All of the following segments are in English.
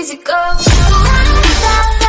easy go.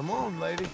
Come on, lady.